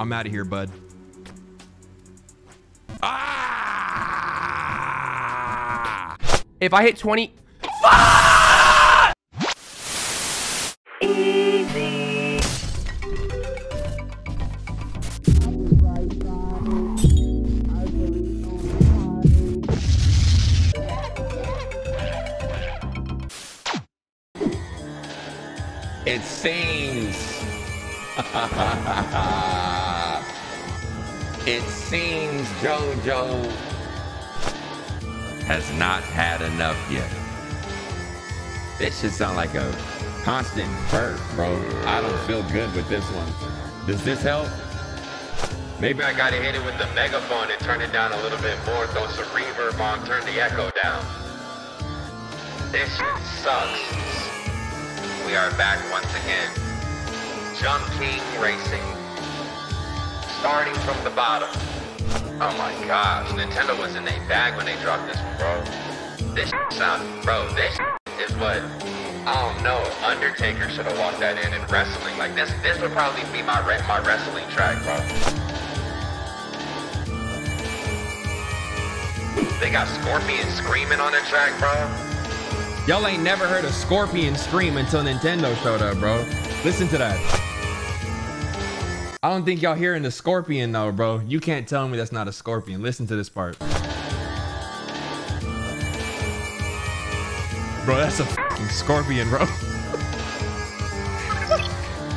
I'm out of here, bud. Ah! If I hit 20, It Should sound like a constant burp, bro. I don't feel good with this one. Does this help? Maybe I gotta hit it with the megaphone and turn it down a little bit more, throw some reverb on, turn the echo down. This shit sucks. We are back once again. Jump King Racing. Starting from the bottom. Oh my gosh, Nintendo was in a bag when they dropped this bro. This sound, bro, this is what, Oh, I don't know, Undertaker should have walked that in in wrestling. Like this, this would probably be my, re- my wrestling track, bro. They got Scorpion screaming on the track, bro. Y'all ain't never heard a scorpion scream until Nintendo showed up, bro. Listen to that. I don't think y'all hearing the scorpion though, bro. You can't tell me that's not a scorpion. Listen to this part. Bro, that's a fucking scorpion, bro.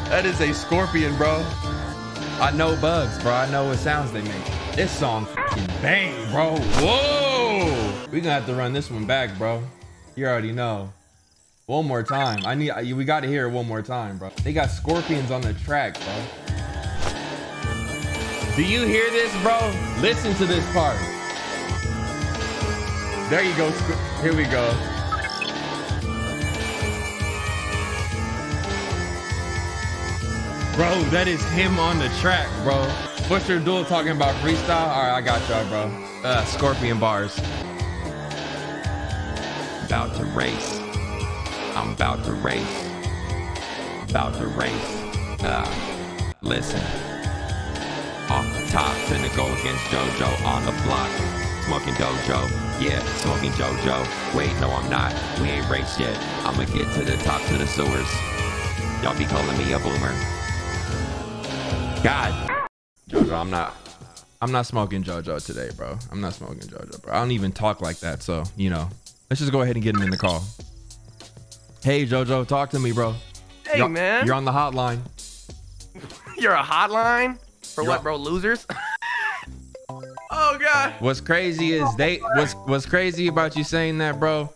that is a scorpion, bro. I know bugs, bro. I know what sounds they make. This song fucking bang, bro. Whoa! We gonna have to run this one back, bro. You already know. One more time. I need. We got to hear it one more time, bro. They got scorpions on the track, bro. Do you hear this, bro? Listen to this part. There you go. Here we go. Bro, that is him on the track, bro. Butcher Duel talking about freestyle. All right, I got y'all, bro. Uh, scorpion bars. About to race. I'm about to race. About to race. Uh, listen. Off the top, finna go against JoJo on the block. Smoking Dojo. Yeah, smoking JoJo. Wait, no, I'm not. We ain't raced yet. I'ma get to the top to the sewers. Y'all be calling me a boomer. God. JoJo, I'm not. I'm not smoking JoJo today, bro. I'm not smoking JoJo, bro. I don't even talk like that, so you know. Let's just go ahead and get him in the call. Hey, JoJo, talk to me, bro. hey You're- man, You're on the hotline. you're a hotline for You're what, bro? Losers? oh god. What's crazy is they what's what's crazy about you saying that, bro,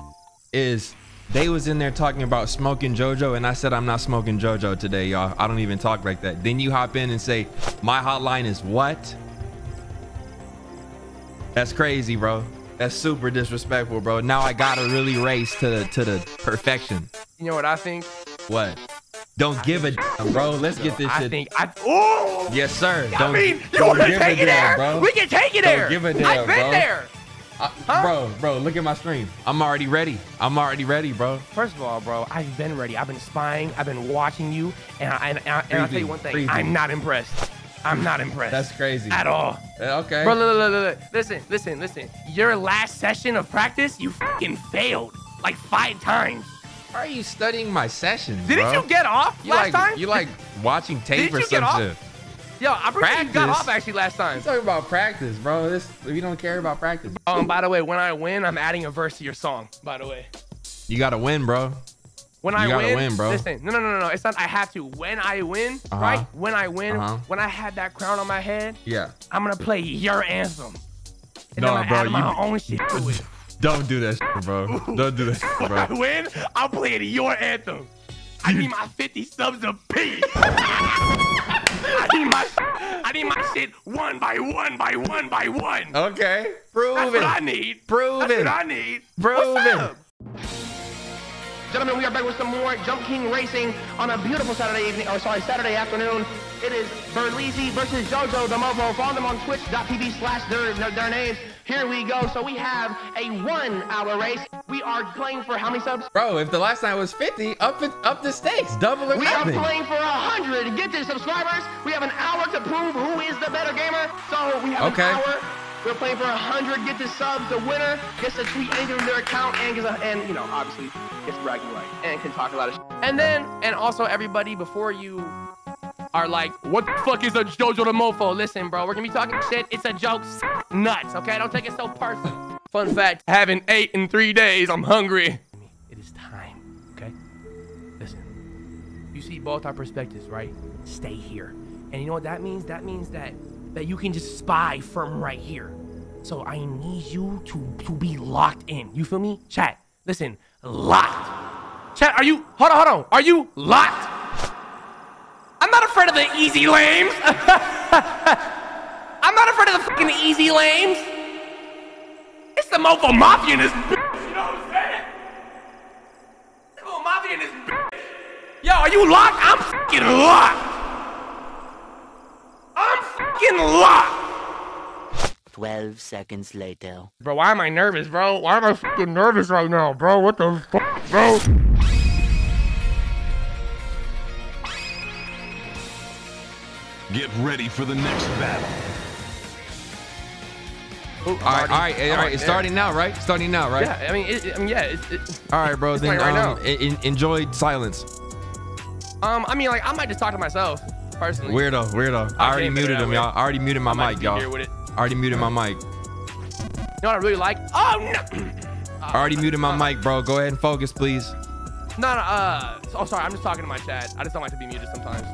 is they was in there talking about smoking JoJo, and I said I'm not smoking JoJo today, y'all. I don't even talk like that. Then you hop in and say my hotline is what? That's crazy, bro. That's super disrespectful, bro. Now I gotta really race to the to the perfection. You know what I think? What? Don't give a damn, bro. Let's get this I shit. think I. Oh. yes, sir. Don't, mean, you don't give a take it damn, there? bro. We can take it Don't there. give a damn, I've been bro. there. Uh, Bro, bro, look at my stream. I'm already ready. I'm already ready, bro. First of all, bro, I've been ready. I've been spying. I've been watching you, and I, and, I, and I'll tell you one thing. preview. I'm not impressed. I'm not impressed. That's crazy. at all. Uh, Okay. Bro, look, look, look, look. listen, listen, listen. Your last session of practice, you fucking failed like five times. Why are you studying my sessions, Didn't bro? you get off You last like time? you like watching tape or you Yo, I'm pretty sure you got off actually last time. I'm talking about practice, bro. This we don't care about practice. Oh, and by the way, when I win, I'm adding a verse to your song. By the way, You gotta win, bro. when You I gotta win, win, bro. listen, no, no, no, no, it's not. I have to. When I win, Uh-huh. right? When I win, Uh-huh. when I had that crown on my head, Yeah. I'm gonna play your anthem. And No, I'm bro, you- own shit to it. Don't do that, shit, bro. Don't do that, shit, When I bro. win, I'll play it your anthem. I need my 50 subs a piece. I need my I need my shit one by one by one by one. Okay. That's Prove what I need. Prove That's it. what I need. Prove What's it. up? Gentlemen, we are back with some more Jump King racing on a beautiful Saturday evening. Oh, sorry, Saturday afternoon. It is Berleezy versus JoJo the Mofo. Follow them on twitch.tv slash their, their, their names. Here we go. So we have a one-hour race. We are playing for how many subs? Bro, if the last night was 50, up it, up the stakes, double or We are playing for 100. Get this, subscribers. We have an hour to prove who is the better gamer. So we have Okay. an hour. We're playing for 100. Get this subs. The winner gets to tweet anything in their account and gets a, and you know obviously gets bragging right and can talk a lot of shit. And then and also everybody before you are like, what the fuck is a Jojo the Mofo? Listen, bro, we're gonna be talking shit. It's a joke. Nuts, okay? Don't take it so personal. Fun fact: having eight in three days. I'm hungry. It is time. Okay. Listen. You see both our perspectives, right? Stay here. And you know what that means? That means that that you can just spy from right here. So I need you to to be locked in. You feel me? Chat. Listen, locked. Chat, are you hold on, hold on. Are you locked? I'm not afraid of the easy lames. I'm not afraid of the fucking easy lames. It's the mofo mafia in this bitch. You know what I'm saying? The mofo mafia in this bitch. Yo, are you locked? I'm fucking locked. I'm fucking locked. 12 seconds later. Bro, why am I nervous, bro? Why am I fucking nervous right now, bro? What the fuck, bro? Get ready for the next battle. All right, all right, all right. It's starting now, right? Starting now, right? Yeah, I mean, it, I mean, yeah. It, it, All right, bro. Then playing right um, now. en- en- enjoy silence. um, I mean, like, I might just talk to myself personally. Weirdo, weirdo. I already can't put it muted that him, y'all. I already muted my I mic, y'all. here with it. Already muted my mic. You know what I really like? Oh no! Already muted my mic, bro. Go ahead and focus, please. No, no. Uh, oh, sorry. I'm just talking to my chat. I just don't like to be muted sometimes.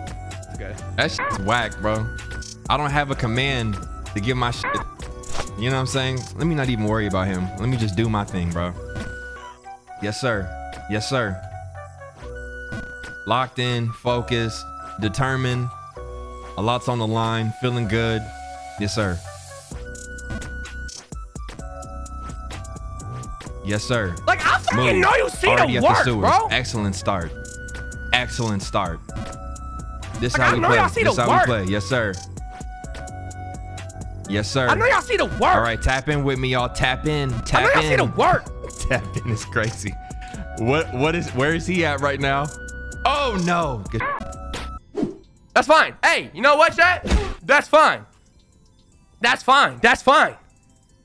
It's okay. That shit's whack, bro. I don't have a command to give my shit. You know what I'm saying? Let me not even worry about him. Let me just do my thing, bro. Yes, sir. Yes, sir. Locked in, focused, determined. A lot's on the line. Feeling good. Yes, sir. Yes, sir. Like, I fucking Move. know you see Already the at work, sewers. bro. Excellent start. Excellent start. This Like, how I we know play. y'all see This the how work. we play. Yes, sir. Yes, sir. I know y'all see the work. All right, tap in with me, y'all. Tap in. I Tap know y'all see the work. Tap in is crazy. What? What is? Where is he at right now? Oh no. Good. That's fine. Hey, you know what, chat? That's fine. That's fine. That's fine.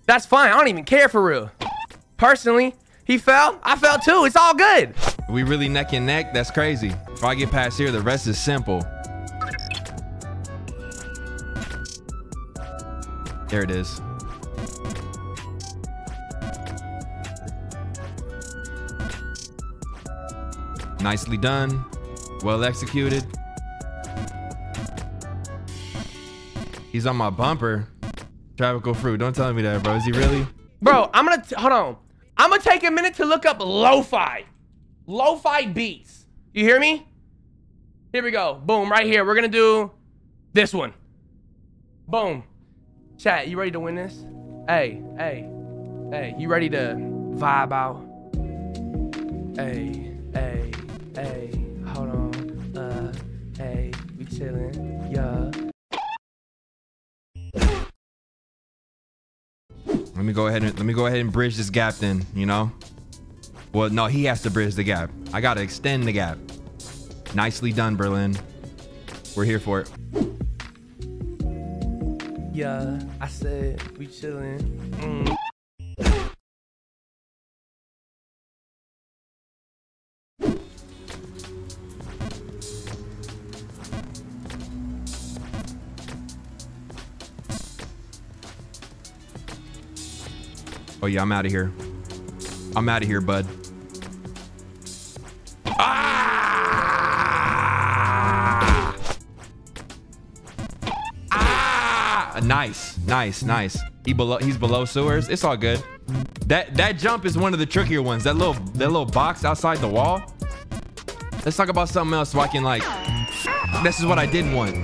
That's fine. I don't even care for real. Personally, he fell. I fell too. It's all good. We really neck and neck. That's crazy. If I get past here, the rest is simple. There it is. Nicely done. Well executed. He's on my bumper. Tropical fruit. Don't tell me that, bro. Is he really? Bro, I'm gonna hold on. I'm gonna take a minute to look up lo-fi, lo-fi beats. You hear me? Here we go. Boom, right here. We're gonna do this one. Boom. Chat, you ready to win this? Hey, hey, hey, you ready to vibe out? Hey, hey, hey, hold on. Uh, hey, we chillin', yeah. Let me go ahead and let me go ahead and bridge this gap then, you know? Well, no, he has to bridge the gap. I gotta extend the gap. Nicely done, Berlin. We're here for it. Yeah, I said we chillin'. Mm. Oh yeah, I'm out of here. I'm out of here, bud. Nice, nice. He below, he's below sewers. It's all good. That that jump is one of the trickier ones. That little that little box outside the wall. Let's talk about something else so I can like. This is what I didn't want.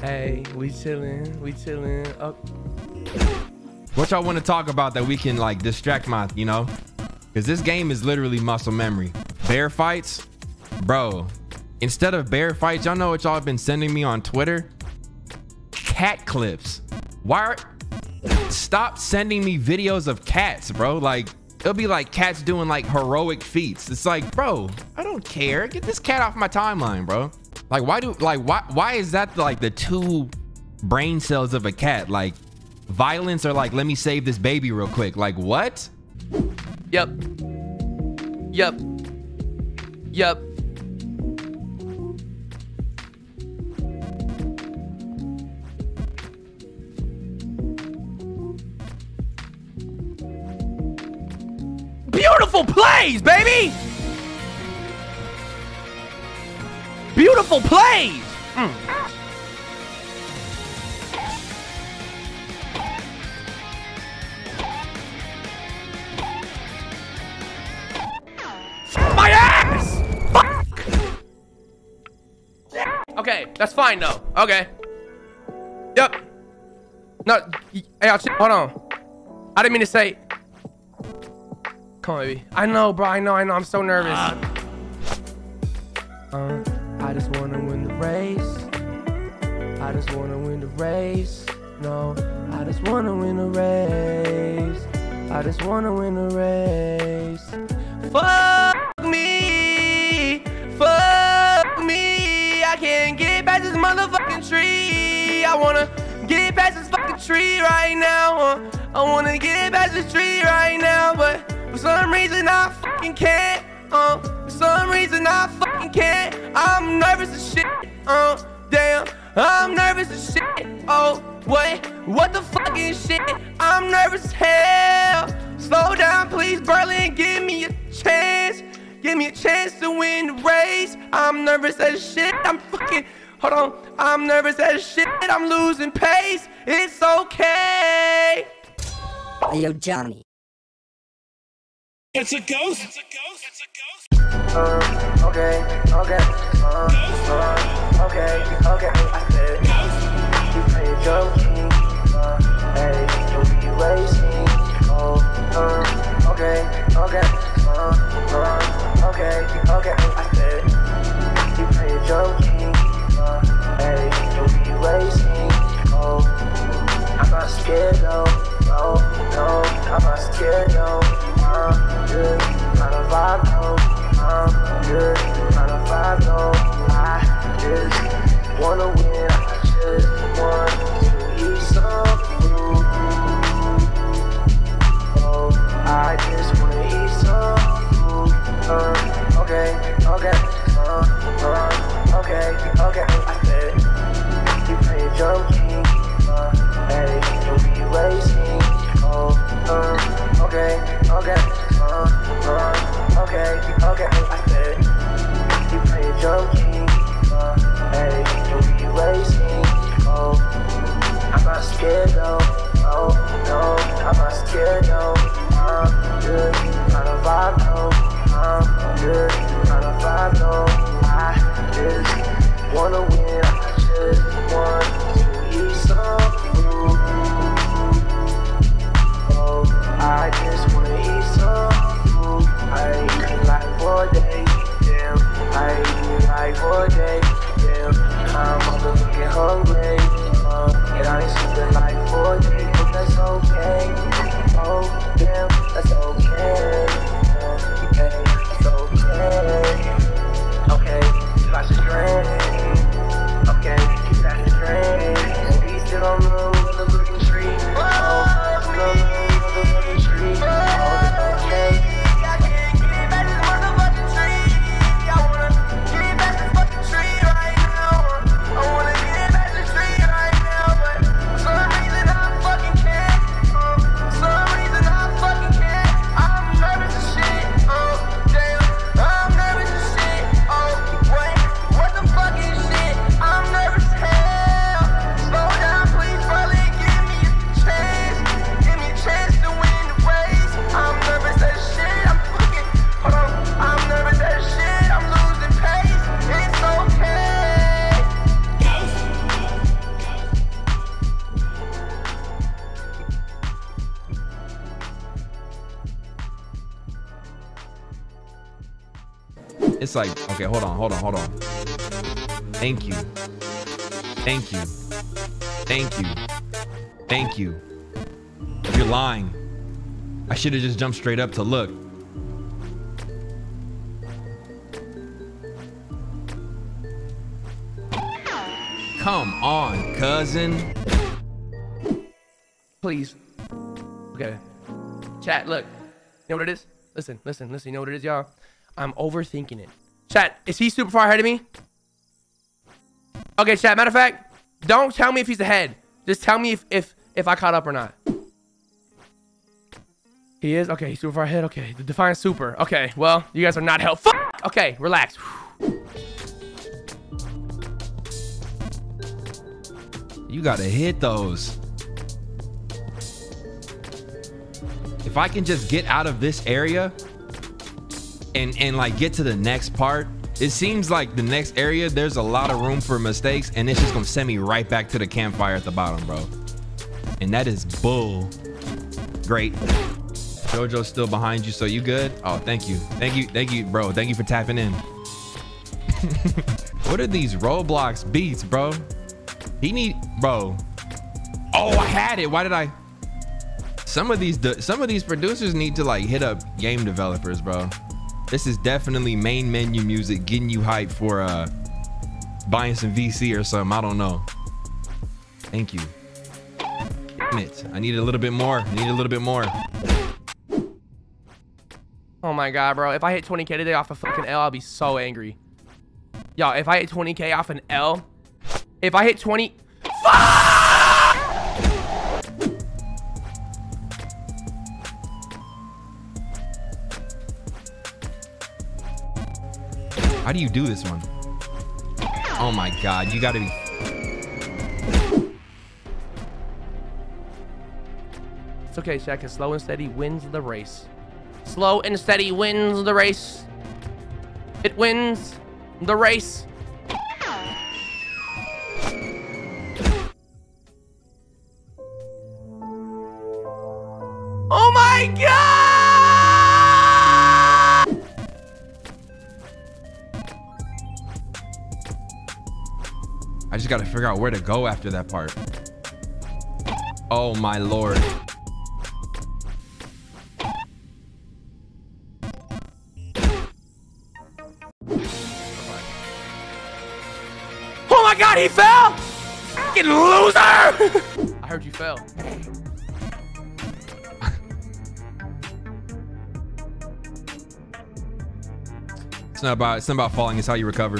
Hey, we chilling. we chilling. Oh, What y'all want to talk about that we can like distract my, you know? Because this game is literally muscle memory. Bear fights, bro. Instead of bear fights, y'all know what y'all have been sending me on Twitter? Cat clips. Why are stop sending me videos of cats, bro? Like it'll be like cats doing like heroic feats. It's like, bro, I don't care. Get this cat off my timeline, bro. Like why do like why why is that like the two brain cells of a cat? Like violence or like let me save this baby real quick. Like what? Yep. Yep. Yep. Beautiful plays, baby! Beautiful plays! Mm. My ass! Fuck! Okay, that's fine though. Okay. Yep. No, hey, hold on. I didn't mean to say. Come on, baby. I know, bro. I know. I know. I'm so nervous. Uh, I just wanna win the race. I just wanna win the race. No, I just wanna win the race. I just wanna win the race. Fuck me. Fuck me. I can't get past this motherfucking tree. I wanna get past this fucking tree right now. uh. I wanna get past this tree right now, but for some reason I fucking can't. Uh, for some reason I fucking can't. I'm nervous as shit. Uh, damn. I'm nervous as shit. Oh, what? What the fucking shit? I'm nervous as hell. Slow down, please, Berlin. Give me a chance. Give me a chance to win the race. I'm nervous as shit. I'm fucking. Hold on. I'm nervous as shit. I'm losing pace. It's okay. Yo, Johnny. It's a ghost. It's a ghost. It's a ghost. Uh, okay, okay, uh, uh, okay, okay, I said, okay, hold on, hold on, hold on. Thank you. Thank you. Thank you. Thank you. You're lying. I should have just jumped straight up to look. Come on, cousin. Please. Okay. Chat, look. You know what it is? Listen, listen, listen. You know what it is, y'all? I'm overthinking it. Chat, is he super far ahead of me? Okay, chat. Matter of fact, don't tell me if he's ahead. Just tell me if if if I caught up or not. He is? Okay, he's super far ahead. Okay, the Defiant Super. Okay, well, you guys are not helpful. Okay, relax. You gotta hit those. If I can just get out of this area and and like get to the next part, it seems like the next area there's a lot of room for mistakes and it's just gonna send me right back to the campfire at the bottom, bro. And that is bull. Great. Jojo's still behind you, so you good? Oh, thank you. Thank you, thank you, bro. Thank you for tapping in. what are these Roblox beats, bro? He need, bro. Oh, I had it. Why did I? Some of these, some of these producers need to like hit up game developers, bro. This is definitely main menu music, getting you hyped for uh buying some VC or something. I don't know. Thank you. Damn it. I need a little bit more. I need a little bit more. Oh my god, bro. If I hit 20k today off a fucking L, I'll be so angry. Y'all, if I hit 20k off an L, if I hit 20... How do you do this one? Oh my god, you gotta be... It's okay, Shaq, because slow and steady wins the race. Slow and steady wins the race. It wins the race. I just gotta figure out where to go after that part. Oh my lord. Oh my god, he fell! Fucking loser! I heard you fell. It's not about it's not about falling, it's how you recover.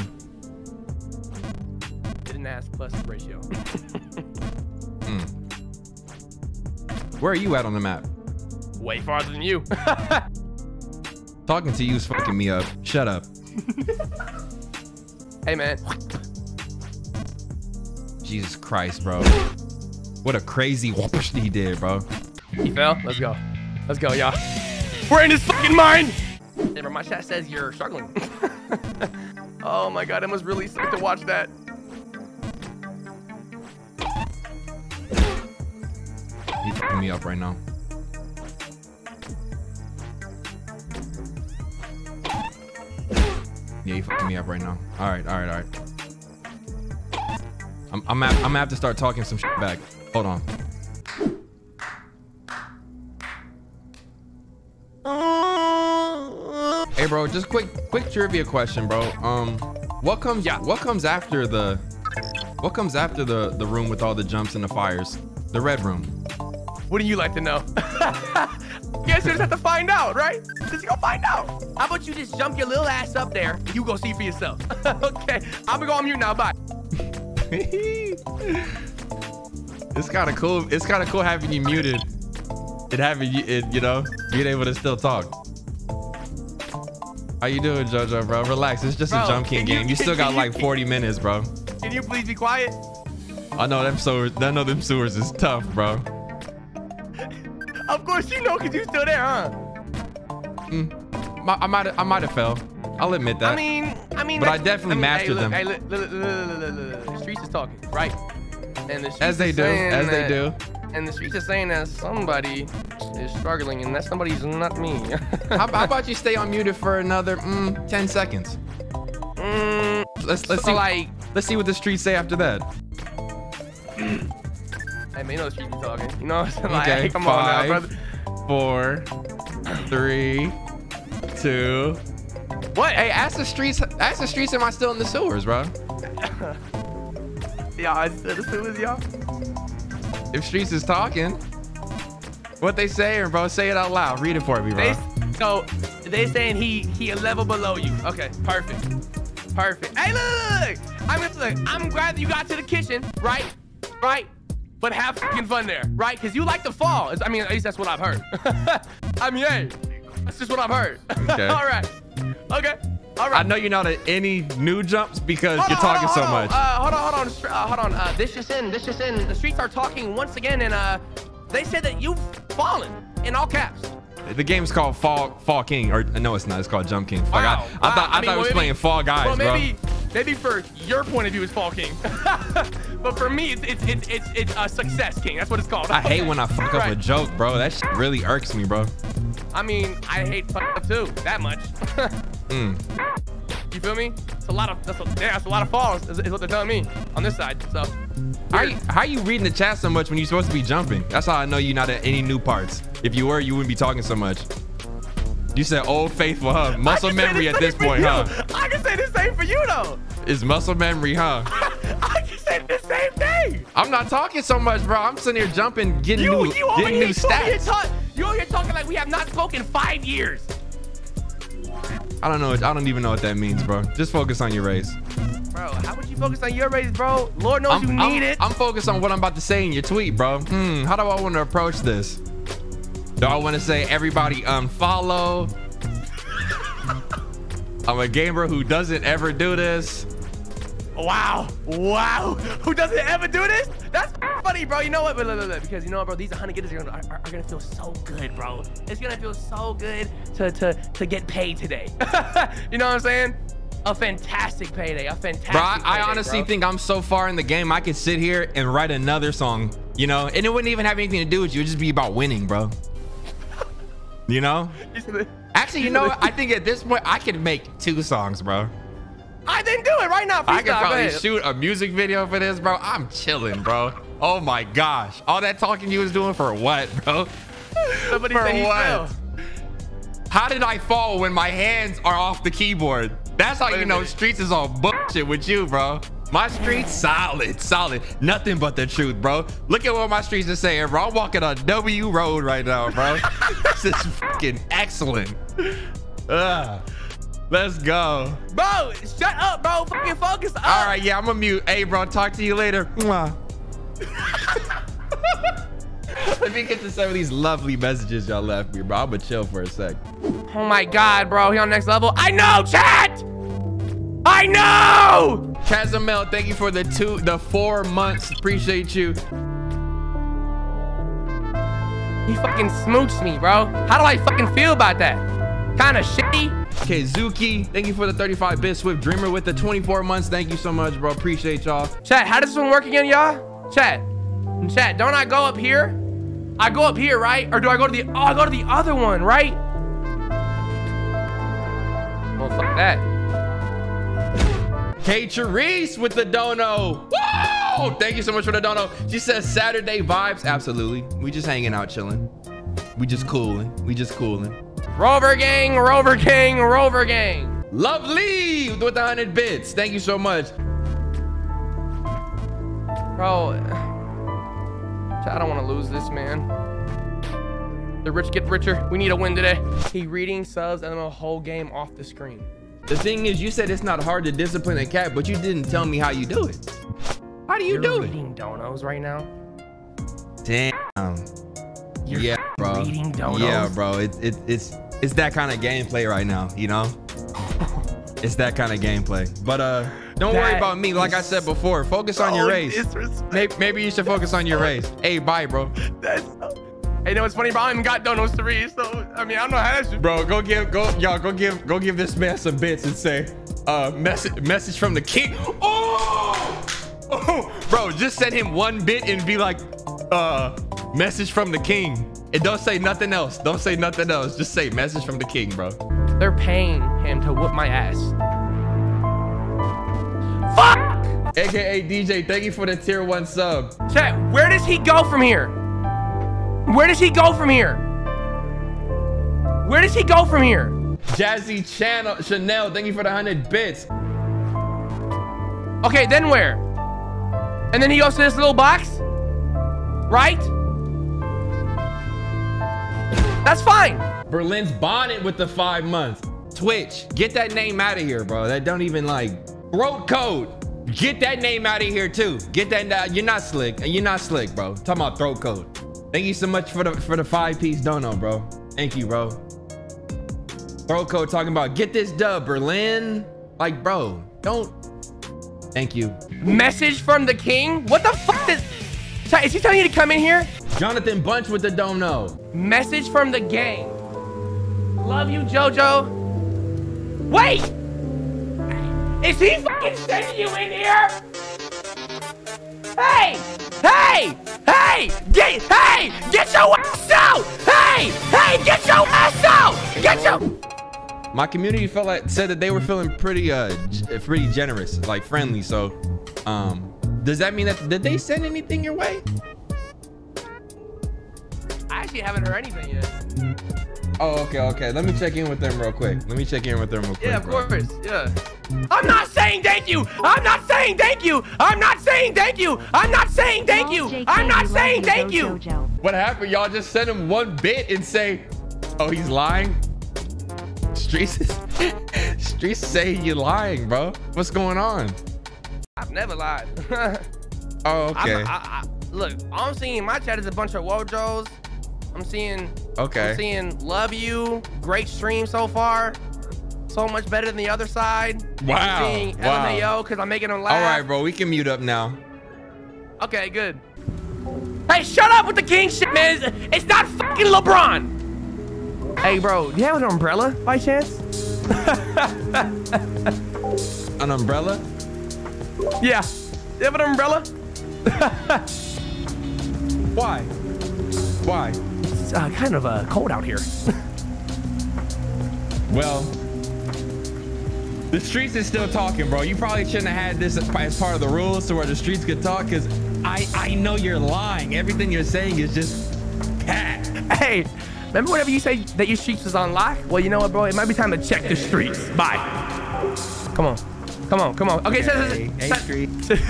Didn't ask plus ratio. Hmm. Where are you at on the map? Way farther than you. Talking to you is fucking me up. Shut up. hey man. Jesus Christ, bro. What a crazy whoopish he did, bro. He fell. Let's go. Let's go, y'all. We're in his fucking mind. Hey, bro, my chat says you're struggling. oh my god, it was really suck to watch that. Me up right now. Yeah, he fucking me up right now. All right, all right, all right. I'm, I'm, I'm gonna have to start talking some shit back. Hold on. Hey, bro, just quick, quick trivia question, bro. Um, what comes, Yeah. what comes after the, what comes after the the room with all the jumps and the fires? The red room. What do you like to know? Guess you guys just have to find out, right? Just go find out. How about you just jump your little ass up there? You go see for yourself. okay, I'm gonna go on mute now. Bye. It's kind of cool. It's kind of cool having you muted and having you, it, you know, being able to still talk. How you doing, JoJo, bro? Relax. It's just Bro, a jump king you- game. You still got like 40 minutes, bro. Can you please be quiet? I know them sewers. I know them sewers is tough, bro. Of course you know, cause you're still there, huh? Mi- I might, I might have fell. I'll admit that. I mean, I mean, But I that's- definitely mean, mastered hey, look, them. Hey, look, look, look, The streets is talking, right? And the streets as they do, saying as they do. And the streets is saying that somebody is struggling, and that somebody's not me. How, how about you stay unmuted for another mm, 10 seconds? Mm, Let's let's so see. like, let's see what the streets say after that. hey man, you know the be talking. You know what I'm saying? Like, Okay, hey, come five. on now, brother. Four, three, two. What? Hey, ask the streets. Ask the streets. Am I still in the sewers, bro? Y'all, I said as soon as y'all. If streets is talking, what they saying, bro? Say it out loud. Read it for me, bro. They so they saying he he a level below you. Okay, perfect, perfect. Hey, look, look, look. I mean, look. I'm glad that you got to the kitchen, right? Right. But have fucking fun there, right? Because you like to fall. It's- I mean, at least that's what I've heard. I mean, hey, that's just what I've heard. Okay. All right. Okay. All right. I know you're not at any new jumps because Hold you're on, talking hold on, so hold on. much. Uh, hold on, hold on, uh, hold on. Uh, this just in, this just in. The streets are talking once again, and uh, they said that you've fallen in all caps. the game's called Fall Fall King, or no, it's not. It's called Jump King. Fuck, I, I wow. thought I, I thought mean, I was well, playing Fall Guys, well, bro. maybe maybe for your point of view, it's Fall King, but for me, it's it's it's it's, it's uh, Success King. That's what it's called. I hate when I fuck up a joke, bro. That shit really irks me, bro. I mean, I hate fuck up too. That much. Mm. You feel me? It's a lot of that's a, yeah, that's a lot of falls. Is, is what they're telling me on this side. So How you, how you reading the chat so much when you're supposed to be jumping? That's how I know you're not at any new parts. If you were, you wouldn't be talking so much. You said old faithful, huh? Muscle I memory at this point, you. huh? I can say the same for you though. It's muscle memory, huh? I can say the same thing. I'm not talking so much, bro. I'm sitting here jumping, getting You, new, you getting new stats. talk, you over here talking like we have not spoken five years. I don't know. I don't even know what that means, bro. Just focus on your race. Bro, how would you focus on your race, bro? Lord knows you need I'm, it. I'm focused on what I'm about to say in your tweet, bro. Hmm, how do I want to approach this? Do I want to say everybody unfollow? I'm a gamer who doesn't ever do this. Wow, wow. Who doesn't ever do this? That's funny, bro. You know what? Look, look, look, because you know what, bro? These 100 getters are gonna, are, are gonna feel so good, bro. It's gonna feel so good to to to get paid today. you know what I'm saying? A fantastic payday. A fantastic. Bro, I, I honestly bro. think I'm so far in the game, I could sit here and write another song, you know, and it wouldn't even have anything to do with you. It'd just be about winning, bro. You know? Actually, you know what? I think at this point, I could make two songs, bro. I didn't do it right now. I could freestyle, probably shoot a music video for this, bro. I'm chilling, bro. Oh my gosh. All that talking you was doing for what, bro? Somebody for he what? fell. How did I fall when my hands are off the keyboard? That's how Wait you know minute. streets is on bullshit with you, bro. My streets solid, solid. Nothing but the truth, bro. Look at what my streets are saying, bro. I'm walking on W Road right now, bro. this is fucking excellent. Ugh. Let's go. Bro, shut up, bro. Fucking focus up. All right, yeah, I'm gonna mute. Hey, bro, talk to you later. Let me get to some of these lovely messages y'all left me, bro. I'm gonna chill for a sec. Oh my god, bro. He on next level. I know, chat. I know. Casamel, thank you for the two, the four months. Appreciate you. He fucking smooched me, bro. How do I fucking feel about that? Kind of shitty. Okay, Zuki, thank you for the 35 bit Swift Dreamer with the 24 months. Thank you so much, bro. Appreciate y'all. Chat, how does this one work again, y'all? Chat. Chat, don't I go up here? I go up here, right? Or do I go to the oh I go to the other one, right? Well fuck that. Kay Charisse with the dono. Whoa! Thank you so much for the dono. She says Saturday vibes. Absolutely. We just hanging out, chilling. We just cooling. We just cooling. Rover gang, Rover gang, Rover gang. Lovely with the 100 bits. Thank you so much. Bro, I don't want to lose this, man. The rich get richer. We need a win today. He reading subs and then a whole game off the screen. The thing is, you said it's not hard to discipline a cat, but you didn't tell me how you do it. How do you You're do it? reading donos right now. Damn. You're yeah, bro. reading donos. Yeah, bro. It, it, it's it's that kind of gameplay right now, you know? it's that kind of gameplay. But uh don't worry about me. Like I said before, focus on your race. Maybe, maybe you should focus on your race. Hey, bye, bro. That's so... Hey, you know what's funny, bro? I even got donos three, so I mean I don't know how that should. Bro, go give go y'all go give go give this man some bits and say uh message message from the king. Oh! oh! Bro, just send him one bit and be like uh message from the king. And don't say nothing else. Don't say nothing else. Just say message from the king, bro. They're paying him to whoop my ass. Fuck! AKA DJ, thank you for the tier one sub. Chat, where does he go from here? Where does he go from here? Where does he go from here? Jazzy Channel Chanel, thank you for the 100 bits. Okay, then where? And then he goes to this little box? Right? That's fine. Berlin's bonnet with the five months. Twitch, get that name out of here, bro. That don't even like throat code. Get that name out of here too. Get that. You're not slick. You're not slick, bro. Talking about throat code. Thank you so much for the for the five piece dono, bro. Thank you, bro. Throat code talking about get this dub, Berlin. Like, bro, don't. Thank you. Message from the king? What the fuck is... Is he telling you to come in here? Jonathan Bunch with the dono. Message from the gang. Love you, Jojo. Wait! Is he fucking sending you in here? Hey! Hey! Hey! Get hey! Get your ass out! Hey! Hey! Get your ass out! Get your My community felt like said that they were feeling pretty uh pretty generous, like friendly. So, um, does that mean that did they send anything your way? I actually haven't heard anything yet. Oh, okay, okay. Let me check in with them real quick. Let me check in with them real quick. Yeah, of bro. course. Yeah. I'm not saying thank you. I'm not saying thank you. I'm not saying thank you. I'm not saying thank you. I'm not saying thank you. What happened? Y'all just send him one bit and say, "Oh, he's lying." Streets, streets say you're lying, bro. What's going on? I've never lied. Oh, okay, I, I, look, all I'm seeing in my chat is a bunch of Wojos. I'm seeing, okay. I'm seeing love you. Great stream so far. So much better than the other side. Wow, I'm seeing wow. LMAO because I'm making them laugh. All right, bro. We can mute up now. Okay, good. Hey, shut up with the king shit, man. It's, it's not fucking LeBron. Hey, bro, do you have an umbrella by chance? An umbrella? Yeah. You have an umbrella? Why? Why? It's uh, kind of uh, cold out here. Well, the streets is still talking, bro. You probably shouldn't have had this as part of the rules to where the streets could talk, because I I know you're lying. Everything you're saying is just cat. hey, remember whenever you say that your streets was on lock? Well, you know what, bro? It might be time to check the streets. Bye. Come on. Come on, come on. Okay, Hey, hey, set- street.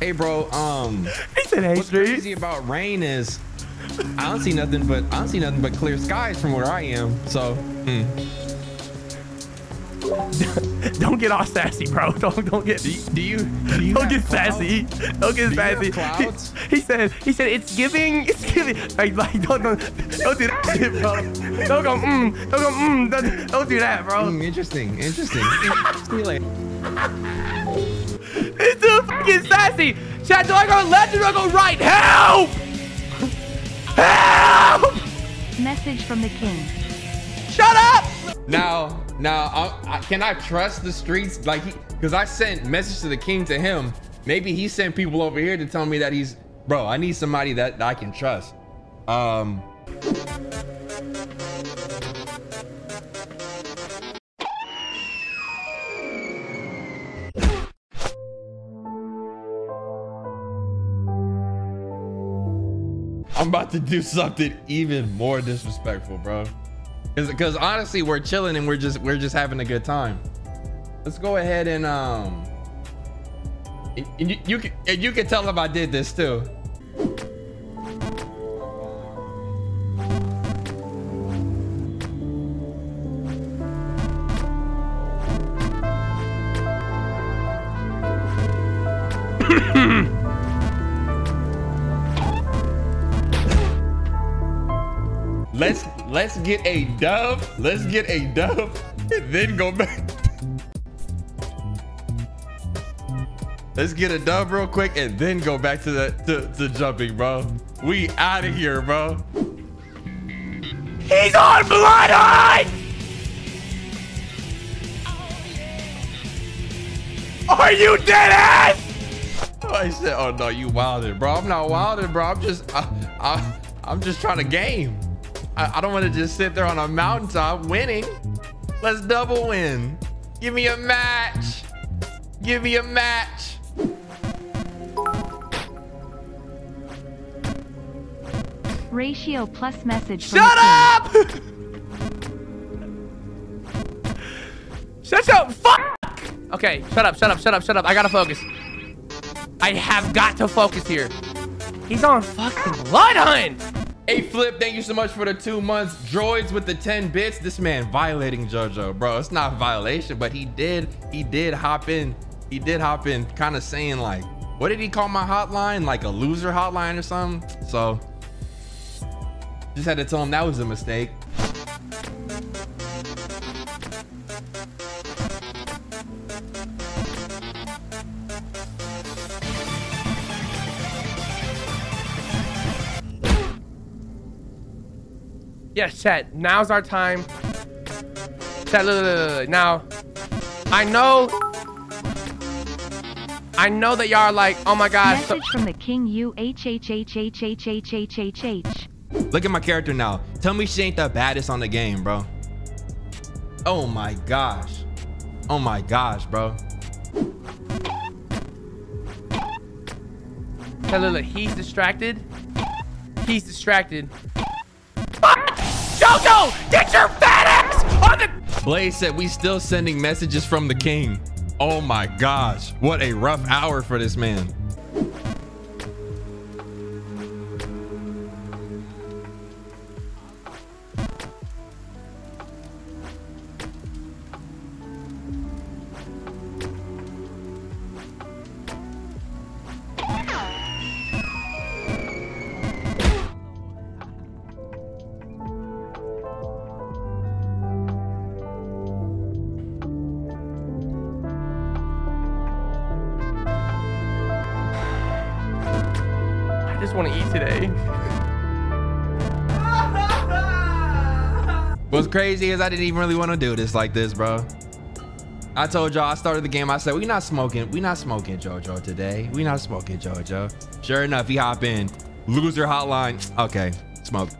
Hey, bro. Um, he said, hey, what's streets. crazy about rain is I don't see nothing but I don't see nothing but clear skies from where I am. So, hmm. Don't get all sassy, bro. Don't don't get do you do you, do you don't get clouds? sassy. Don't get Do you have sassy. clouds? He, he said he said it's giving it's giving like like don't don't don't do that shit, bro. Don't go mm don't go mm don't, don't do that, bro. Hmm, interesting, interesting. See you later. It's too fucking sassy. Chat, do I go left or do I go right? Help! Help! Message from the king. Shut up! Now, now, I, can I trust the streets? Like, because I sent message to the king to him. Maybe he sent people over here to tell me that he's, bro. I need somebody that, that I can trust. Um, I'm about to do something even more disrespectful, bro. Because honestly, we're chilling and we're just we're just having a good time. Let's go ahead and um. you, you can you can tell him I did this too. Let's get a dub. Let's get a dub, and then go back. Let's get a dub real quick, and then go back to the to, to jumping, bro. We out of here, bro. He's on blood hunt! Are you dead ass? Oh, I said, "Oh no, you wilded, bro. I'm not wilded, bro. I'm just, I, I, I'm just trying to game. I, I don't want to just sit there on a mountaintop winning. Let's double win. Give me a match. Give me a match. Ratio plus message Shut up! shut up! Fuck! Okay, shut up, shut up, shut up, shut up. I gotta focus. I have got to focus here. He's on fucking blood hunt. Hey Flip, thank you so much for the two months. Droids with the 10 bits. This man violating JoJo, bro. It's not violation, but he did, he did hop in. He did hop in kind of saying like, what did he call my hotline? Like a loser hotline or something? So just had to tell him that was a mistake. Yes, chat. Now's our time. Chat, look, look, look, look. Now, I know. I know that y'all are like, oh my god. so- Message from the king U H H H H H H H H H. Look at my character now. Tell me she ain't the baddest on the game, bro. Oh my gosh. Oh my gosh, bro. Chat, look, look. He's distracted. He's distracted. Get your fat ass on the. Blaze said we still sending messages from the king. Oh my gosh. What a rough hour for this man. Crazy is I didn't even really want to do this like this, bro. I told y'all I started the game. I said we not smoking. We not smoking JoJo today. We not smoking JoJo. Sure enough, he hop in. Loser hotline. Okay, smoke.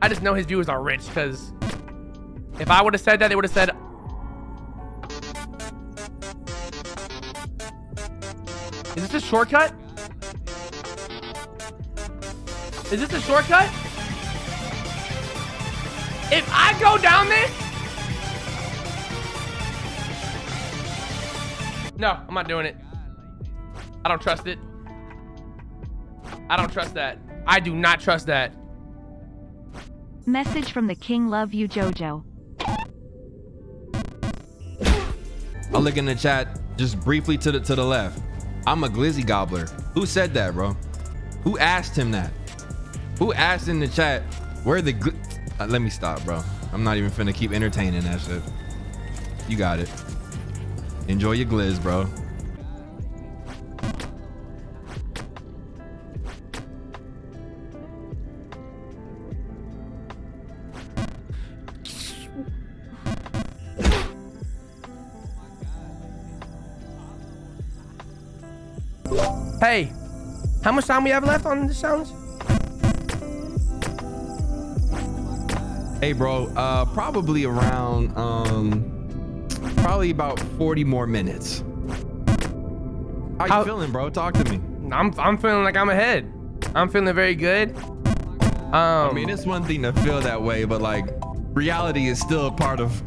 I just know his viewers are rich because if I would have said that, they would have said. Is this a shortcut? Is this a shortcut? If I go down this. No, I'm not doing it. I don't trust it. I don't trust that. I do not trust that. Message from the king love you Jojo. I'll look in the chat just briefly to the to the left. I'm a glizzy gobbler. Who said that, bro? Who asked him that? Who asked in the chat where the uh, let me stop, bro. I'm not even finna keep entertaining that shit. You got it. Enjoy your glizz, bro. Hey, how much time we have left on the challenge? Hey, bro. Uh, probably around um, probably about 40 more minutes. How you How- feeling, bro? Talk to me. I'm I'm feeling like I'm ahead. I'm feeling very good. Um, I mean, it's one thing to feel that way, but like, reality is still a part of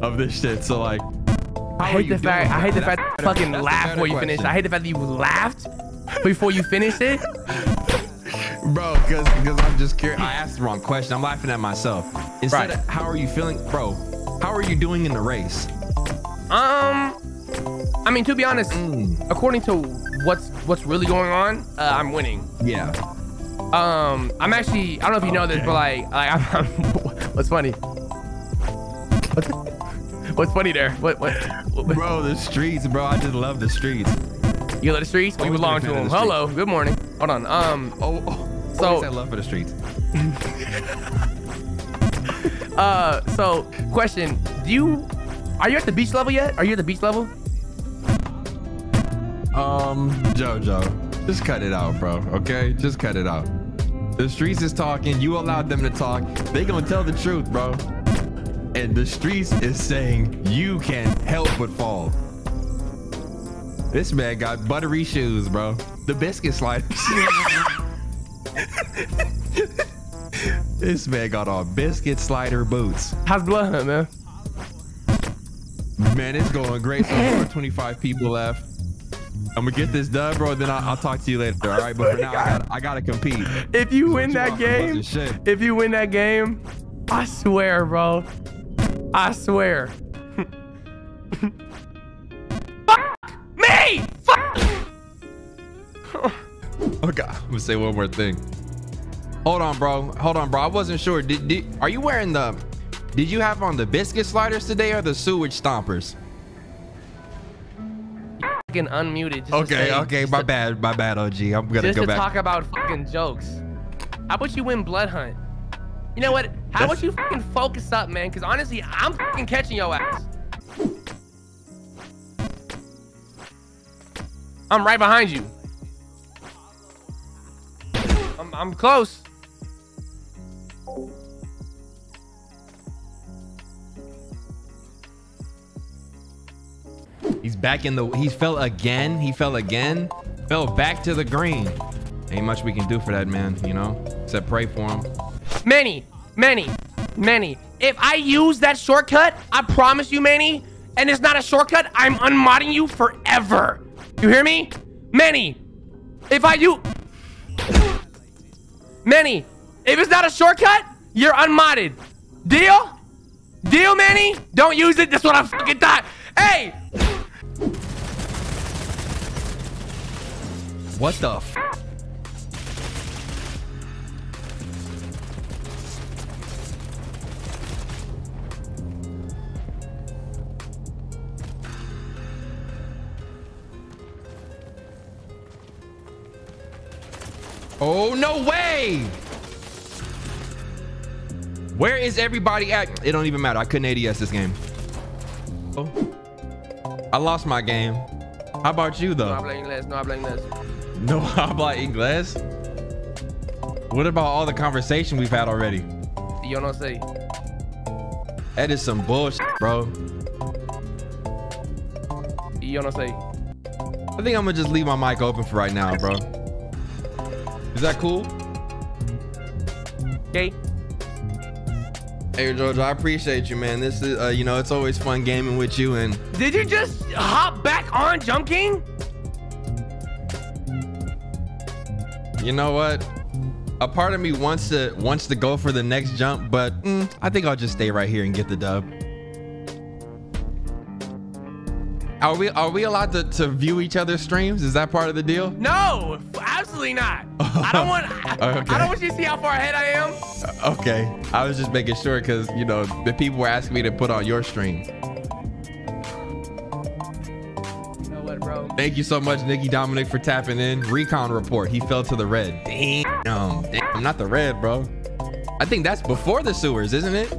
of this shit. So like, I hate the fact doing, I hate the fact that you fucking laugh before you better finished. I hate the fact that you laughed before you finished it. bro because because i'm just curious i asked the wrong question i'm laughing at myself instead Right. of how are you feeling bro how are you doing in the race Um, I mean, to be honest, Mm. according to what's what's really going on, uh, I'm winning. yeah Um, I'm actually I don't know if you know this, but like, like I'm, I'm what's funny? What's, what's funny there? What what? what bro the streets bro i just love the streets you love the streets? We Always been a belong to them. the. Hello, good morning. Hold on. Um, oh, oh So- I love for the streets uh, so question: Do you are you at the beach level yet? Are you at the beach level? um jojo just cut it out bro okay just cut it out The streets is talking. You allowed them to talk. They gonna tell the truth, bro. And the streets is saying you can't help but fall. This man got buttery shoes, bro. The biscuit sliders. this man got on biscuit slider boots. How's Blood Hunt, man? Man, it's going great so far. 25 people left. I'm gonna get this done, bro. Then I'll, I'll talk to you later. All right, but for now, I gotta, I gotta compete. If you win that want from us game, if you win that game, I swear, bro. I swear. Fuck me! Fuck! Okay, I'm gonna say one more thing. Hold on, bro. Hold on, bro. I wasn't sure. Did, did are you wearing the? Did you have on the biscuit sliders today or the sewage stompers? Fucking unmuted. Okay, say- okay. My to- bad, my bad, OG. I'm gonna Just go to back. talk about fucking jokes. How about you win Blood Hunt? You know what? How That's- about you fucking focus up, man? Because honestly, I'm fucking catching your ass. I'm right behind you. I'm, I'm close. He's back in the. He fell again. He fell again. Fell back to the green. Ain't much we can do for that man, you know, except pray for him. Many, many, many. If I use that shortcut, I promise you, Manny, and it's not a shortcut, I'm unmodding you forever. You hear me? Many. If I you Manny, if it's not a shortcut, you're unmodded. Deal? Deal, Manny? Don't use it. That's what I fucking thought. Hey! What the? F- Oh, no way! Where is everybody at? It don't even matter. I couldn't ADS this game. Oh. I lost my game. How about you, though? No habla inglés, no habla inglés. No habla inglés? What about all the conversation we've had already? Yo no sé. That is some bullshit, bro. Yo no sé. I think I'm gonna just leave my mic open for right now, bro. Is that cool? Okay? Hey, Jojo, I appreciate you, man. This is, uh, you know, it's always fun gaming with you, and Did you just hop back on Jump King? you know what? A part of me wants to wants to go for the next jump, but mm, I think I'll just stay right here and get the dub. Are we are we allowed to, to view each other's streams? Is that part of the deal? No, absolutely not. I don't want. I, Okay. I don't want you to see how far ahead I am. Okay, I was just making sure because you know the people were asking me to put on your stream. You know what, bro? Thank you so much, Nikki Dominic, for tapping in. Recon report. He fell to the red. Damn. Damn. Not the red, bro. I think that's before the sewers, isn't it?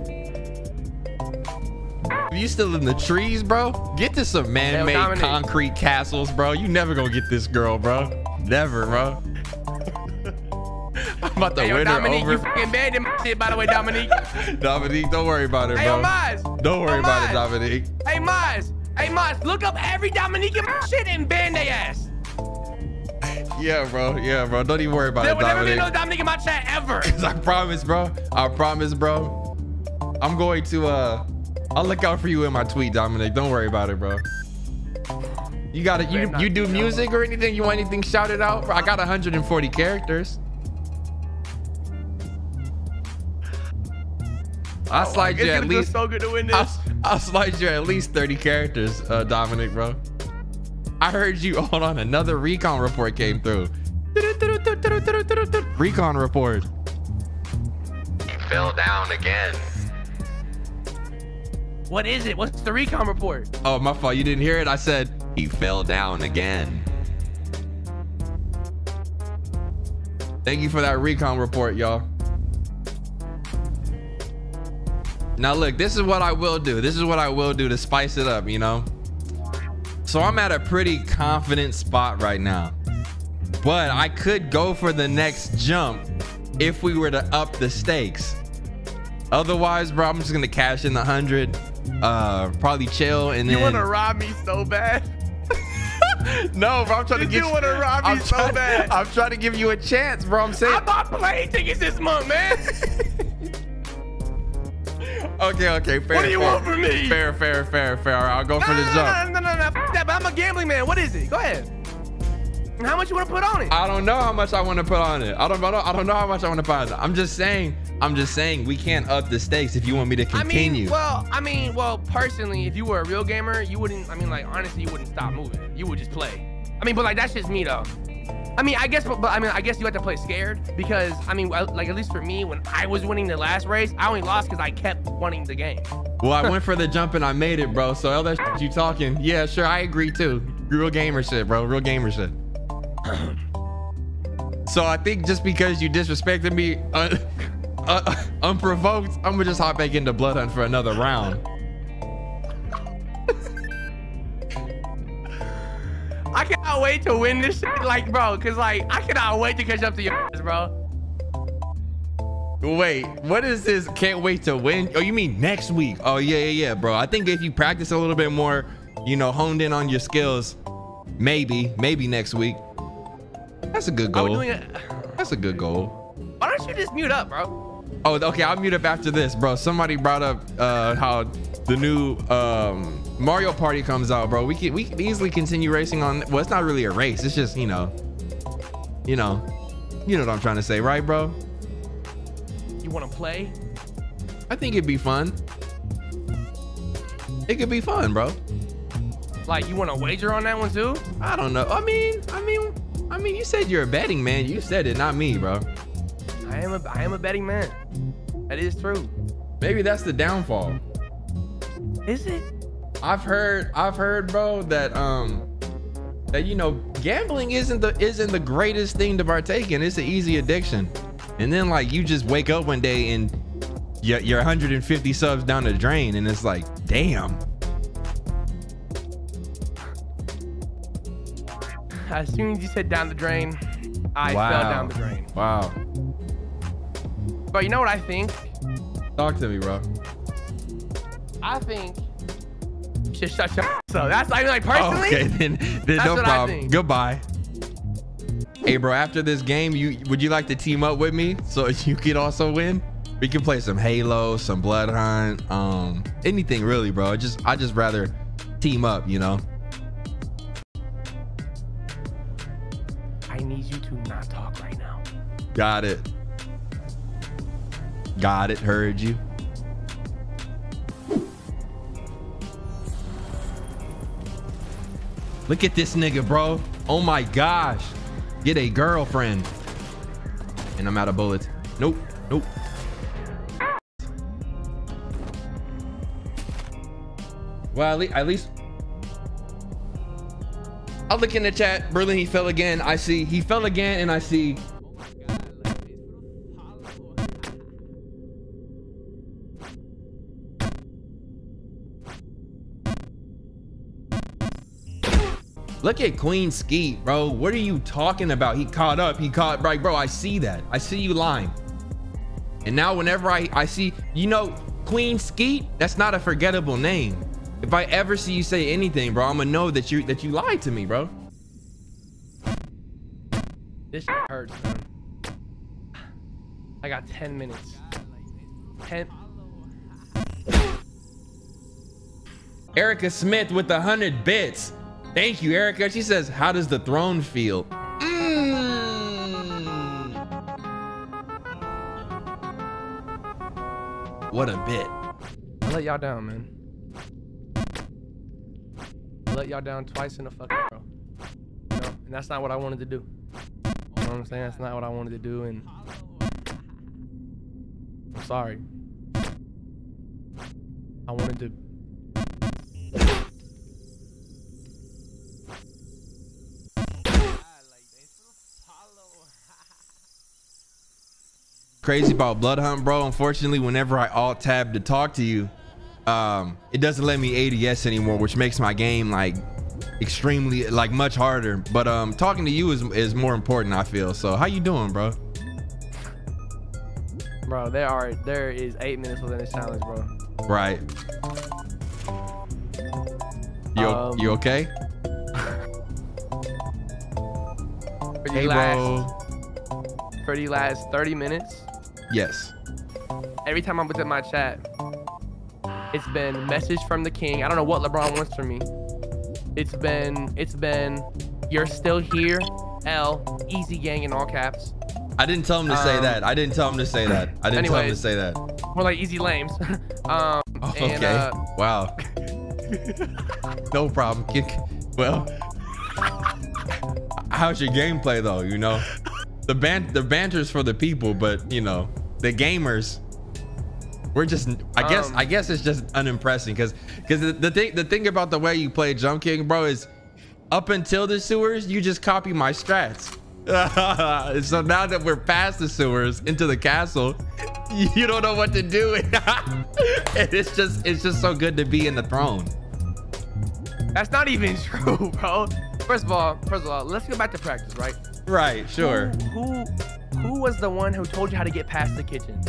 You still in the trees, bro? Get to some man-made concrete castles, bro. You never gonna get this girl, bro. Never, bro. I'm about to Hey, yo, her Dominique, over. you fucking banned him shit, by the way, Dominique. Dominique, don't worry about it, hey, yo, bro. Maz. Don't worry Yo, about it, Dominique. Hey, Maz. Hey, Maz, look up every Dominique in my shit and ban their ass. Yeah, bro. Yeah, bro. Don't even worry about There it, will never be no Dominique in my chat ever. Cause I promise, bro. I promise, bro. I'm going to uh I'll look out for you in my tweet, Dominic. Don't worry about it, bro. You got it. You you do music or anything? You want anything shouted out? I got 140 characters. I'll slide It's you at least. so good to win I'll, this. I'll slide you at least 30 characters, uh, Dominic, bro. I heard you. Hold on, another recon report came through. Recon report. He fell down again. What is it? What's the recon report? Oh, my fault. You didn't hear it? I said, He fell down again. thank you for that recon report, y'all. Now, look, this is what I will do. This is what I will do to spice it up, you know? So I'm at a pretty confident spot right now. But I could go for the next jump if we were to up the stakes. Otherwise, bro, I'm just gonna cash in the hundred, uh, probably chill, and You then want to rob me so bad? no, bro, I'm trying to You get do wanna rob me I'm so trying- bad. I'm trying to give you a chance, bro. I'm saying. I bought plane tickets this month, man. Okay, okay, fair. What do you fair. want from me? Fair, fair, fair, fair. All right, I'll go for the no, jump. no, no, no, no, fuck that. But I'm a gambling man. What is it? Go ahead. How much you want to put on it? I don't know how much I want to put on it. I don't, I don't, I don't know how much I want to put on it. I'm just saying, I'm just saying we can't up the stakes if you want me to I continue. mean, well, I mean, well, personally, if you were a real gamer, you wouldn't. I mean, like, honestly, you wouldn't stop moving. You would just play. I mean, but like, that's just me though. I mean, I guess, but, but I mean, I guess you have to play scared because I mean, like at least for me, when I was winning the last race, I only lost because I kept winning the game. well, I went for the jump and I made it, bro. So all that shit you talking, yeah, sure, I agree too. Real gamer shit, bro. Real gamer shit. so I think just because you disrespected me uh, uh, unprovoked, I'm gonna just hop back into Blood Hunt for another round. I cannot wait to win this shit, like, bro, cause like I cannot wait to catch up to your ass, bro. Wait, what is this? Can't wait to win. Oh, you mean next week? Oh, yeah, yeah, yeah, bro. I think if you practice a little bit more, you know, honed in on your skills, maybe, maybe next week. That's a good goal. That's a good goal. Why don't you just mute up, bro? Oh, okay. I'll mute up after this, bro. Somebody brought up uh, how the new um, Mario Party comes out, bro. We can we can easily continue racing on. Well, it's not really a race. It's just you know, you know, you know what I'm trying to say, right, bro? You want to play? I think it'd be fun. It could be fun, bro. Like, you want to wager on that one too? I don't know. I mean, I mean, I mean, you said you're a betting man. You said it, not me, bro. I am a I am a betting man. That is true. Maybe that's the downfall. Is it? I've heard, I've heard, bro, that um, that you know, gambling isn't the isn't the greatest thing to partake in. It's an easy addiction, and then like you just wake up one day and you're, you're 150 subs down the drain, and it's like, damn. As soon as you said down the drain, I wow. fell down the drain. Wow. But you know what I think? Talk to me, bro. I think. Shut shut shut. So that's I mean, like personally. Okay, then, then no problem. Goodbye. Hey, bro. After this game, you would you like to team up with me so you could also win? We can play some Halo, some Blood Hunt, um, anything really, bro. Just I just rather team up, you know. I need you to not talk right now. Got it. Got it. Heard you. Look at this nigga, bro. Oh my gosh. Get a girlfriend. And I'm out of bullets. Nope. Nope. Well, at least, I'll look in the chat. Berlin, he fell again. I see. He fell again, and I see. Look at Queen Skeet, bro. What are you talking about? He caught up. He caught, right, bro. I see that. I see you lying. And now whenever I, I see, you know, Queen Skeet, that's not a forgettable name. If I ever see you say anything, bro, I'm gonna know that you that you lied to me, bro. This shit hurts, man. I got 10 minutes. 10. Erica Smith with the hundred bits. Thank you, Erica. She says, "How does the throne feel?" Mm. What a bit. I let y'all down, man. I let y'all down twice in a fucking row. And that's not what I wanted to do. You know what I'm saying? That's not what I wanted to do, and I'm sorry. I wanted to. Crazy about Blood Hunt, bro. Unfortunately, whenever I alt tab to talk to you, um, it doesn't let me ADS anymore, which makes my game like extremely like much harder. But um, talking to you is is more important, I feel. So how you doing, bro? Bro, there are there is eight minutes within this challenge, bro. Right. You Um, you okay? The Hey, last bro. the last 30 minutes, Yes. every time I looked at my chat, it's been message from the king. I don't know what LeBron wants from me. It's been it's been you're still here. L easy gang in all caps. I didn't tell him to say Um, that. I didn't tell him to say that. I didn't tell him to say that. More like easy lames. um Okay. and uh wow. no problem. Well, how's your gameplay though? You know, the ban the banter's for the people, but you know, the gamers. We're just. I guess. Um, I guess it's just unimpressing because because the, the thing the thing about the way you play Jump King, bro, is up until the sewers, you just copy my strats. so now that we're past the sewers into the castle, you don't know what to do. and it's just it's just so good to be in the throne. that's not even true, bro. First of all, first of all, let's go back to practice, right? Right, sure. Who who was the one who told you how to get past the kitchen?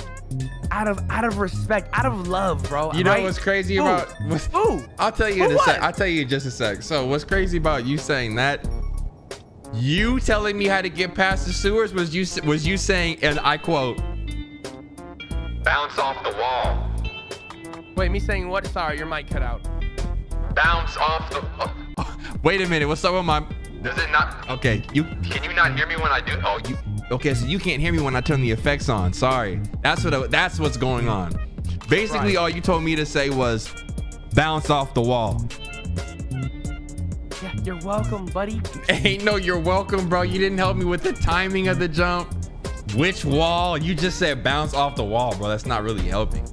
Out of out of respect, out of love, bro. You know right? what's crazy Who? about what's, Who? I'll tell you For in a sec. I'll tell you in just a sec. So what's crazy about you saying that? You telling me how to get past the sewers was you was you saying, and I quote, Bounce off the wall. Wait, me saying what? Sorry, your mic cut out. Bounce off the. oh, wait a minute, what's up with my does it not? Okay, you Can you not hear me when I do? Oh, you. Okay, so you can't hear me when I turn the effects on. Sorry. That's what I- that's what's going on. Basically Right. all you told me to say was bounce off the wall. Yeah, you're welcome, buddy. Ain't no you're welcome, bro. You didn't help me with the timing of the jump. Which wall? You just said bounce off the wall, bro. That's not really helping.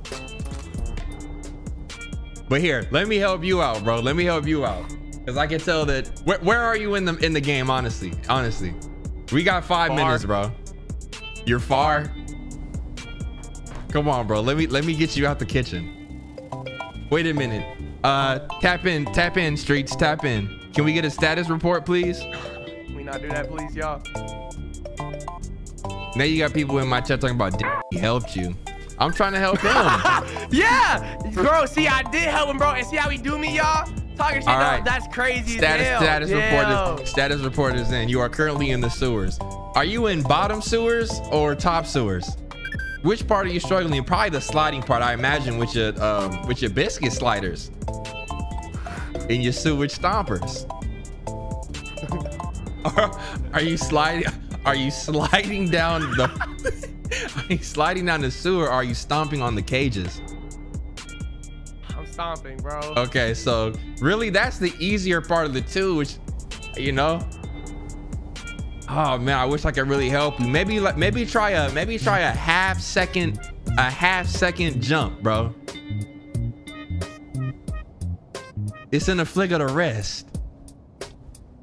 But here, let me help you out, bro. Let me help you out. Cause I can tell that where, where are you in the in the game, honestly? Honestly. We got five Far. minutes, bro. You're far. Come on, bro. Let me let me get you out the kitchen. Wait a minute. Uh tap in, tap in, streets, tap in. Can we get a status report, please? Can we not do that, please, y'all? Now you got people in my chat talking about "D- he helped you. I'm trying to help him. Yeah, bro. See, I did help him, bro. And see how he do me, y'all? Talking shit. All right. That's crazy. status hell. status Damn. report is status report is in. You are currently in the sewers. Are you in bottom sewers or top sewers? Which part are you struggling? Probably the sliding part, I imagine, with your um, with your biscuit sliders and your sewage stompers. are, are you sliding? Are you sliding down the? are you sliding down the sewer? Or are you stomping on the cages? Stomping, bro. Okay, so really that's the easier part of the two, which you know. Oh man, I wish I could really help you. Maybe like maybe try a maybe try a half second a half second jump, bro. It's in a flick of the wrist.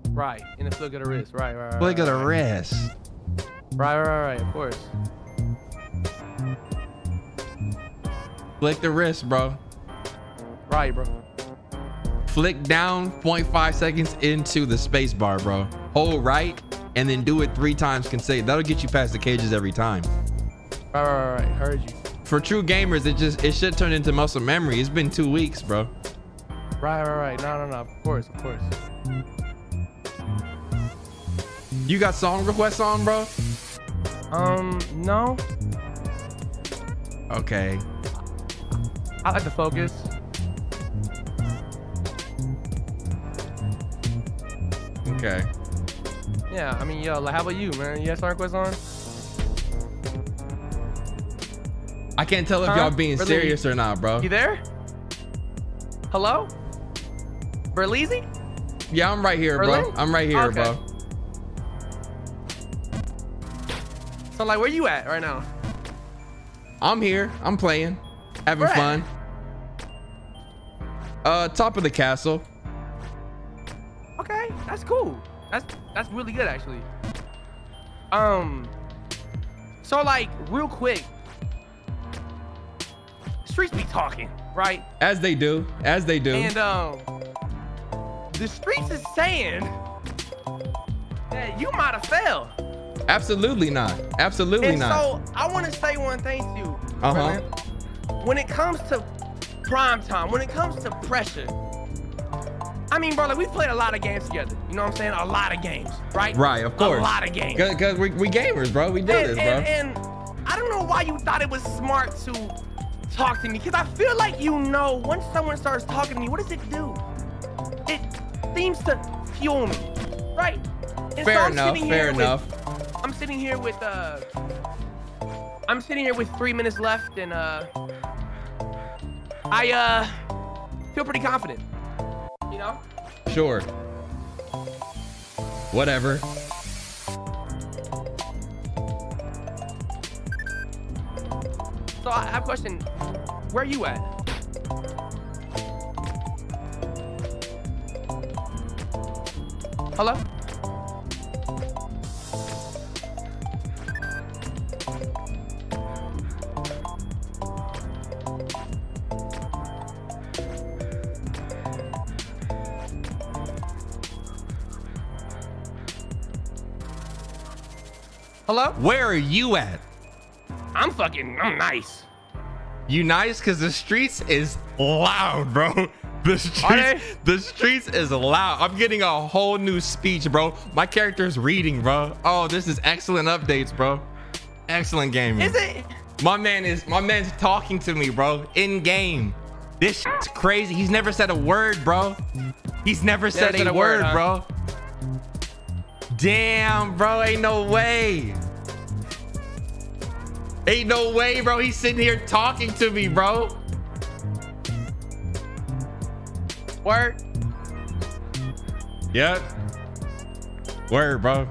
Right, in the flick of the wrist. Right, right, right. Flick of the right. wrist. Right, right, right. Of course. Flick the wrist, bro. Right, bro. Flick down 0.5 seconds into the space bar, bro. Hold right and then do it three times consecutive. That'll get you past the cages every time. Right, right, right. right. Heard you. for true gamers, it just it should turn into muscle memory. It's been two weeks, bro. Right, right, right. No, no, no. Of course, of course. You got song requests on, bro? Um, no. Okay. I like to focus. Okay. Yeah, I mean, yo, like, how about you, man? You song requests on? I can't tell if Huh? y'all being Really? serious or not, bro. You there? Hello? Berleezy? Yeah, I'm right here, bro. I'm right here, Okay. bro. So, like, where you at right now? I'm here. I'm playing, having Where at? fun. Uh, top of the castle. Okay, that's cool. That's that's really good actually. Um, so like real quick, streets be talking, right? As they do, as they do. And um, the streets is saying that you might have failed. Absolutely not. Absolutely And not. so I want to say one thing to you. Uh-huh. When it comes to prime time, when it comes to pressure, I mean, bro, like we've played a lot of games together. You know what I'm saying? A lot of games, right? right, of course. A lot of games. Because we, we gamers, bro. We do and, this, bro. and, I don't know why you thought it was smart to talk to me, because I feel like you know once someone starts talking to me, what does it do? It seems to fuel me, right? And so fair I'm enough. Fair with- enough. I'm sitting here with uh I'm sitting here with three minutes left and uh I uh feel pretty confident. Sure. Whatever. So I have a question. Where are you at? Hello? Hello? Where are you at? I'm fucking, I'm nice. You nice? Cause the streets is loud, bro. The streets, the streets is loud. I'm getting a whole new speech, bro. My character's reading, bro. Oh, this is excellent updates, bro. Excellent gaming. Is it? My man is my man's talking to me, bro. In game. This shit's crazy. He's never said a word, bro. He's never said, said a, a word, word, huh? bro. Damn, bro. Ain't no way. Ain't no way, bro. He's sitting here talking to me, bro. Word? Yep. Word, bro.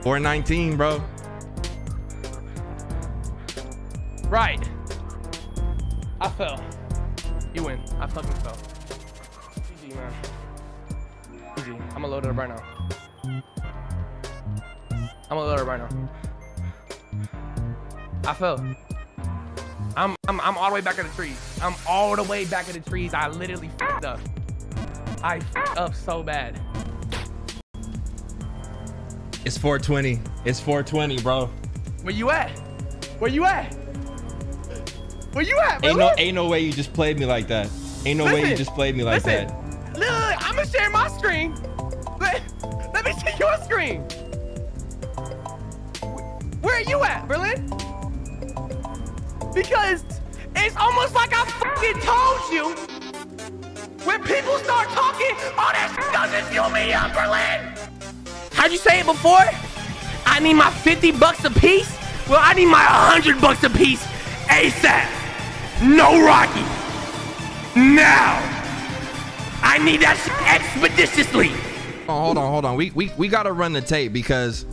Four nineteen, bro. Right. I fell. You win. I fucking fell. Easy, man. Easy. I'm gonna load it up right now. I'm gonna it up right now. I fell. I'm, I'm I'm all the way back in the trees. I'm all the way back in the trees. I literally fucked up. I f***ed up so bad. It's 420. It's 420, bro. Where you at? Where you at? Where you at, Ain't no ain't no way you just played me like that. Ain't no way you just played me like listen. that. Look, I'm gonna share my screen. Your screen. Where are you at, Berlin? Because it's almost like I fucking told you. When people start talking, oh, that shit doesn't fuel me up, Berlin. How'd you say it before? I need my 50 bucks a piece? Well, I need my 100 bucks a piece ASAP. No Rocky. Now. I need that shit expeditiously. Oh, hold on, hold on. We we we gotta run the tape because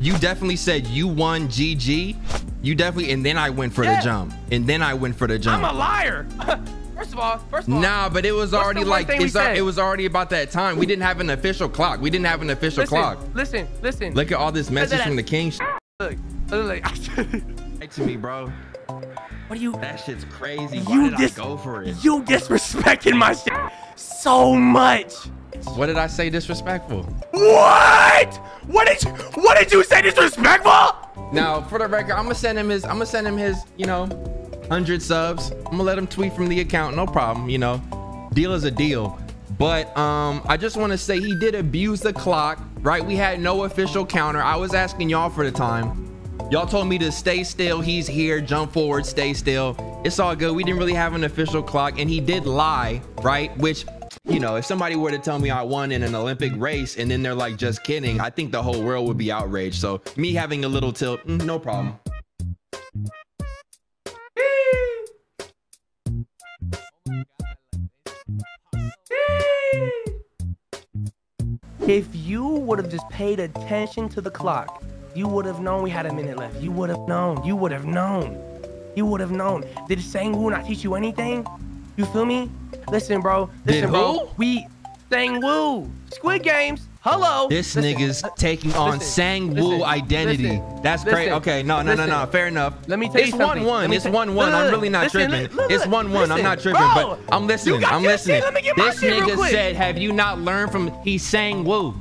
you definitely said you won GG. You definitely and then I went for Yeah. the jump. And then I went for the jump. I'm a liar. first of all, first of all. Nah, but it was already like al- it was already about that time. We didn't have an official clock. We didn't have an official listen, clock. listen, listen. Look at all this message from the king. Look, look, look. To me, bro. What are you? That shit's crazy. Why You did I go for it? You disrespecting my shit so much. What did I say disrespectful? What? What did you? What did you say disrespectful? Now, for the record, I'm gonna send him his. I'm gonna send him his. You know, hundred subs. I'm gonna let him tweet from the account. No problem. You know, deal is a deal. But um, I just want to say he did abuse the clock. Right? We had no official counter. I was asking y'all for the time. Y'all told me to stay still. He's here. Jump forward. Stay still. It's all good. We didn't really have an official clock, and he did lie. Right? Which. You know, if somebody were to tell me I won in an Olympic race and then they're like, just kidding, I think the whole world would be outraged. So, me having a little tilt, mm, no problem. If you would have just paid attention to the clock, you would have known we had a minute left. You would have known. You would have known. You would have known. Did Sangwoo not teach you anything? You feel me? Listen, bro. Listen, Did bro. who? We Sangwoo. Squid Games. Hello. This Listen, nigga's uh, taking on Sang Woo identity. listen, That's listen, Okay, no, no, no, no. Fair enough. Let me tell you it's something. one one. It's tell- one one. I'm really not tripping. look, it's look, one one. I'm not tripping, bro, but I'm listening. I'm listening. shit, let me get This nigga said, "Have you not learned from he sang Woo?"